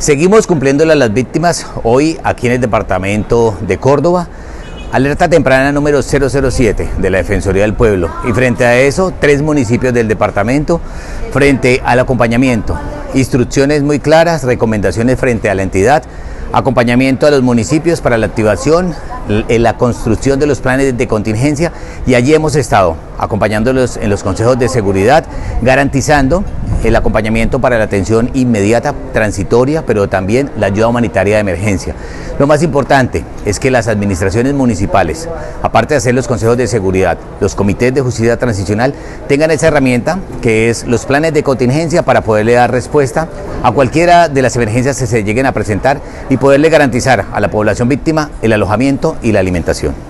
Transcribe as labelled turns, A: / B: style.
A: Seguimos cumpliéndole a las víctimas hoy aquí en el departamento de Córdoba. Alerta temprana número 007 de la Defensoría del Pueblo. Y frente a eso, tres municipios del departamento frente al acompañamiento. Instrucciones muy claras, recomendaciones frente a la entidad, acompañamiento a los municipios para la activación, la construcción de los planes de contingencia y allí hemos estado acompañándolos en los consejos de seguridad, garantizando el acompañamiento para la atención inmediata, transitoria, pero también la ayuda humanitaria de emergencia. Lo más importante es que las administraciones municipales, aparte de hacer los consejos de seguridad, los comités de justicia transicional, tengan esa herramienta que es los planes de contingencia para poderle dar respuesta a cualquiera de las emergencias que se lleguen a presentar y poderle garantizar a la población víctima el alojamiento y la alimentación.